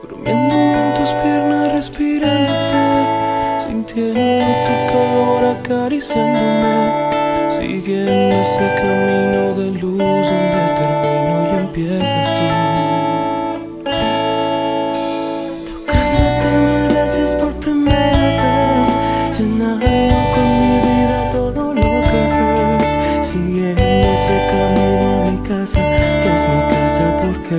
Durmiendo en tus piernas, respirándote, sintiendo tu calor acariciándome, siguiendo ese camino de luz donde termino y empiezas tú. Tocándote mil veces por primera vez, llenando con mi vida todo lo que ves, siguiendo ese camino a mi casa, que es mi casa porque